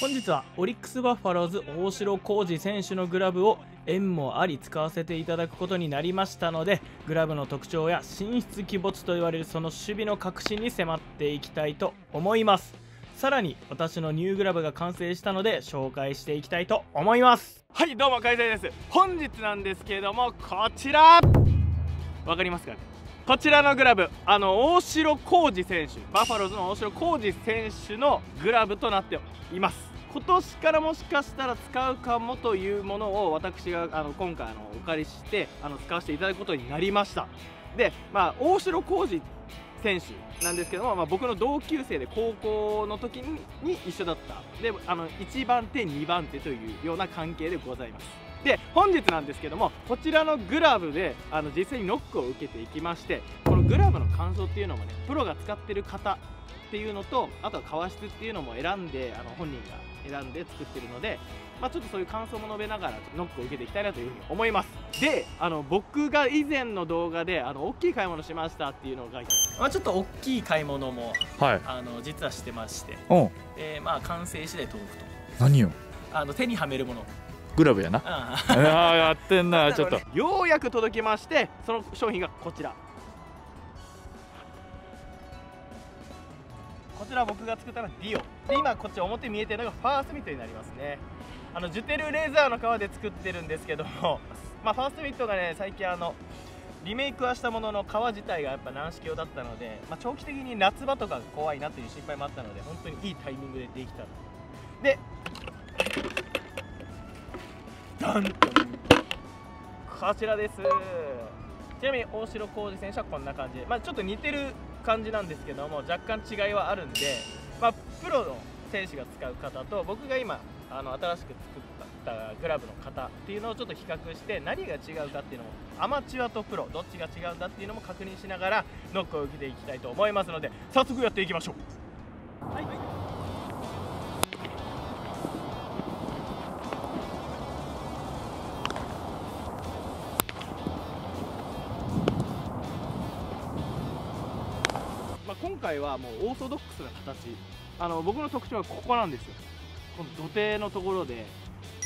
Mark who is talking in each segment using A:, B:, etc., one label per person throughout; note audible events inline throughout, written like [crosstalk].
A: 本日はオリックス・バファローズ大城浩二選手のグラブを縁もあり使わせていただくことになりましたのでグラブの特徴や神出鬼没と言われるその守備の革新に迫っていきたいと思います。さらに私のニューグラブが完成したので紹介していきたいと思います。はいどうも開催です。本日なんですけれどもこちら。わかりますかこちらのグラブあの大城浩二選手バファローズの大城浩二選手のグラブとなっています。今年からもしかしたら使うかもというものを私があの今回あのお借りしてあの使わせていただくことになりました。でまあ大城浩二選手なんですけども、まあ、僕の同級生で高校の時に一緒だった。であの1番手2番手というような関係でございます。で本日なんですけどもこちらのグラブであの実際にノックを受けていきましてこのグラブの感想っていうのもねプロが使ってる方っていうのとあとは革質っていうのも選んであの本人が選んで作ってるので、まあ、ちょっとそういう感想も述べながらノックを受けていきたいなというふうに思います。であの僕が以前の動画であの大きい買い物しましたっていうのが、まあ、ちょっと大きい買い物も、はい、あの実はしてまして。で、まあ、完成次第届くと。
B: 何よ？
A: あの手にはめるもの。
B: グラブやな。ああ。やってんなちょっと。[laughs]
A: ようやく届きましてその商品がこちらちら僕が作ったのはディオ。で今こっち表見えてるのがファースミットになりますね。あのジュテルレーザーの革で作ってるんですけども [laughs] まあ、ファーストミットがね最近あのリメイクはしたものの革自体がやっぱ軟式用だったので、まあ、長期的に夏場とか怖いなという心配もあったので本当にいいタイミングでできたでダンとこちらです。ちなみに大城浩二選手はこんな感じで、まあ、ちょっと似てる感じなんですけども若干違いはあるんで、まあ、プロの選手が使う方と僕が今あの新しく作ったグラブの方っていうのをちょっと比較して何が違うかっていうのもアマチュアとプロどっちが違うんだっていうのも確認しながらノックを受けていきたいと思いますので早速やっていきましょう。はい回はもうオーソドックスな形。あの僕の特徴はここなんですよ。この土手のところで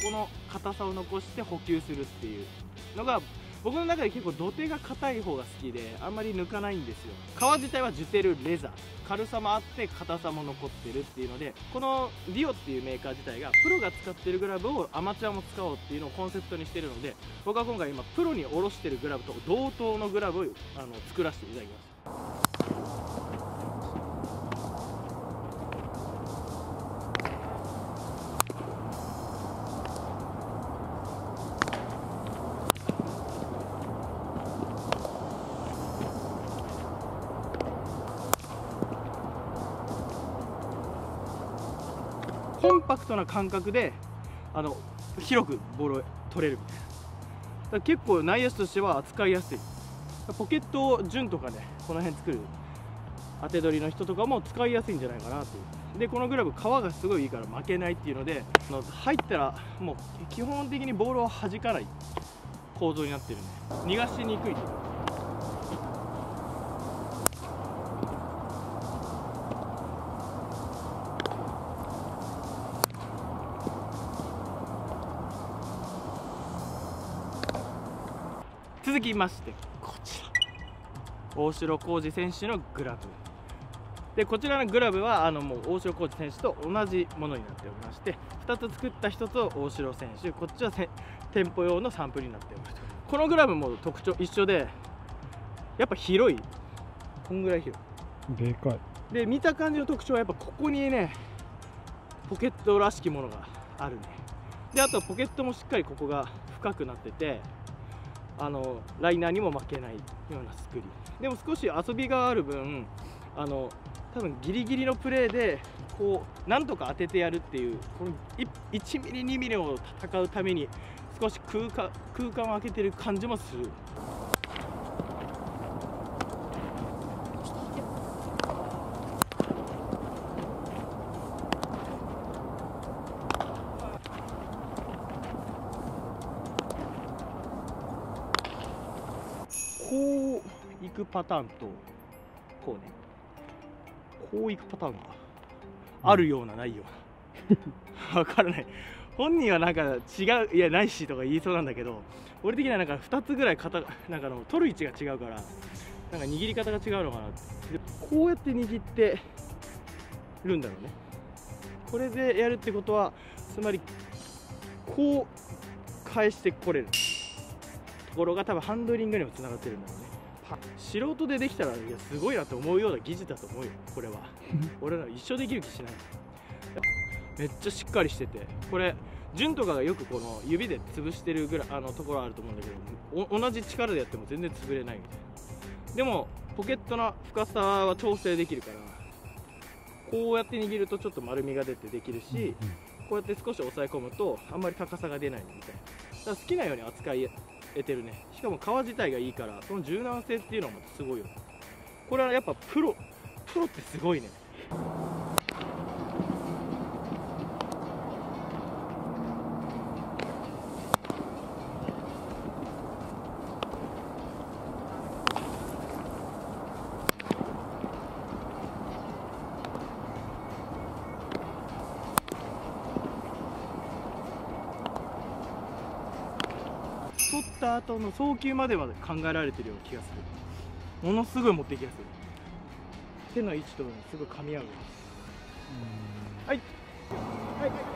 A: この硬さを残して補給するっていう。のが僕の中で結構土手が硬い方が好きであんまり抜かないんですよ。革自体はジュテルレザー。軽さもあって硬さも残ってるっていうのでこのディオっていうメーカー自体がプロが使ってるグラブをアマチュアも使おうっていうのをコンセプトにしてるので僕は今回今プロにおろしてるグラブと同等のグラブをあの作らせていただきましたパクトな感覚であの広くボールを取れるみたいな。結構内野手としては扱いやすい。ポケットを順とかねこの辺作る当て取りの人とかも使いやすいんじゃないかなという。でこのグラブ皮がすごいいいから負けないっていうので入ったらもう基本的にボールを弾かない構造になってるんで逃がしにくいという続きましてこちら。大城浩二選手のグラブ。でこちらのグラブはあのもう大城浩二選手と同じものになっておりまして2つ作った1つを大城選手。こっちは店舗用のサンプルになっております。このグラブも特徴一緒でやっぱ広い。こんぐらい広
B: い。でかい。
A: で見た感じの特徴はやっぱここにねポケットらしきものがあるね。であとポケットもしっかりここが深くなっててあのライナーにも負けないような作りでも少し遊びがある分あの多分ギリギリのプレーでこうなんとか当ててやるっていうこの1ミリ2ミリを戦うために少し空間空間を空けてる感じもするこう行くパターンとこうね。こう行くパターンがあるようなないような。[laughs] わからない。本人はなんか違ういやないしとか言いそうなんだけど俺的にはなんか2つぐらい型なんかの取る位置が違うからなんか握り方が違うのかな。でこうやって握ってるんだろうね。これでやるってことはつまりこう返してこれる。ところが多分ハンドリングにもつながってるんだろうね。は素人でできたらいやすごいなと思うような技術だと思うよこれは。[laughs] 俺ら一生できる気しない。めっちゃしっかりしてて。これ順とかがよくこの指で潰してるぐらいあのところあると思うんだけどお同じ力でやっても全然潰れないみたいな。でもポケットの深さは調整できるからこうやって握るとちょっと丸みが出てできるし、こうやって少し押さえ込むとあんまり高さが出ないみたいな。だから好きなように扱い得てるね。しかも革自体がいいからその柔軟性っていうのもすごいよこれはやっぱプロプロってすごいね。取った後の送球までは考えられてるような気がする。ものすごい持っていきやすい。手の位置とすごい噛み合う。はい。はい。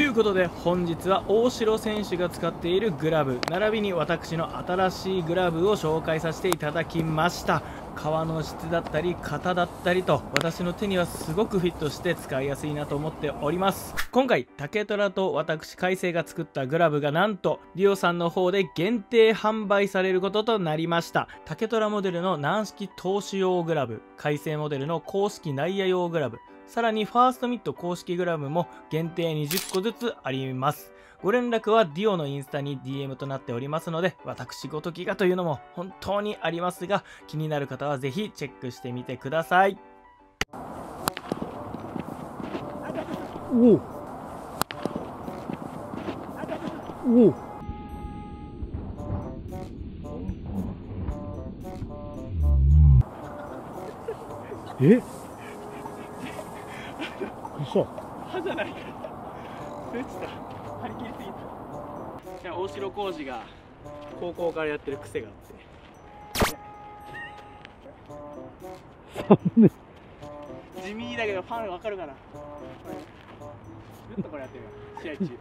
A: ということで本日は大城選手が使っているグラブ。並びに私の新しいグラブを紹介させていただきました。革の質だったり型だったりと私の手にはすごくフィットして使いやすいなと思っております。今回竹虎と私海星が作ったグラブがなんとリオさんの方で限定販売されることとなりました。竹虎モデルの軟式投手用グラブ海星モデルの公式内野用グラブ。さらにファーストミット公式グラブも限定20個ずつあります。ご連絡はディオのインスタに DM となっておりますので、私ごときがというのも本当にありますが、気になる方はぜひチェックしてみてください。
C: おおおえ？嘘
A: 歯じゃないから。打ちた。張り切りすぎた。じゃあ、大城浩二が高校からやってる癖があって。地味だけどファンわかるかな。ずっとこれやってるよ試合中。